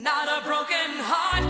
Not a broken heart.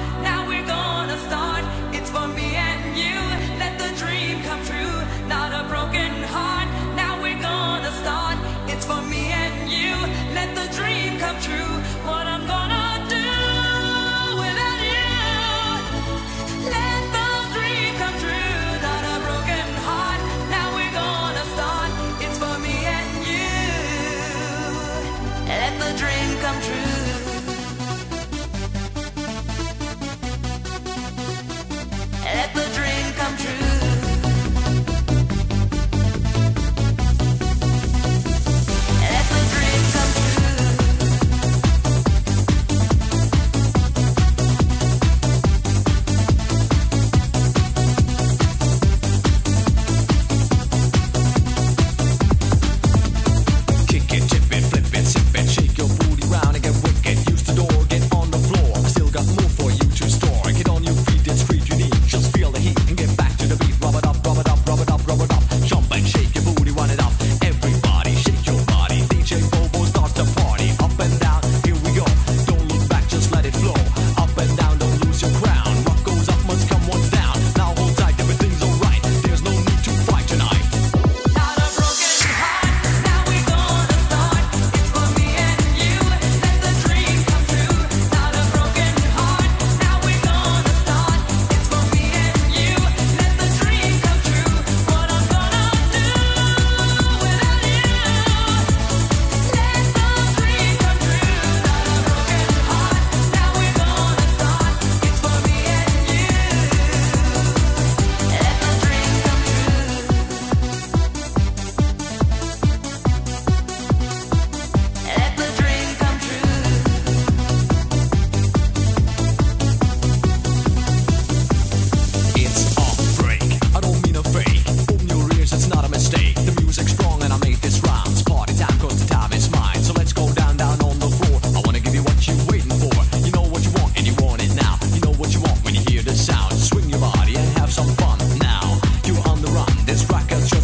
This rock has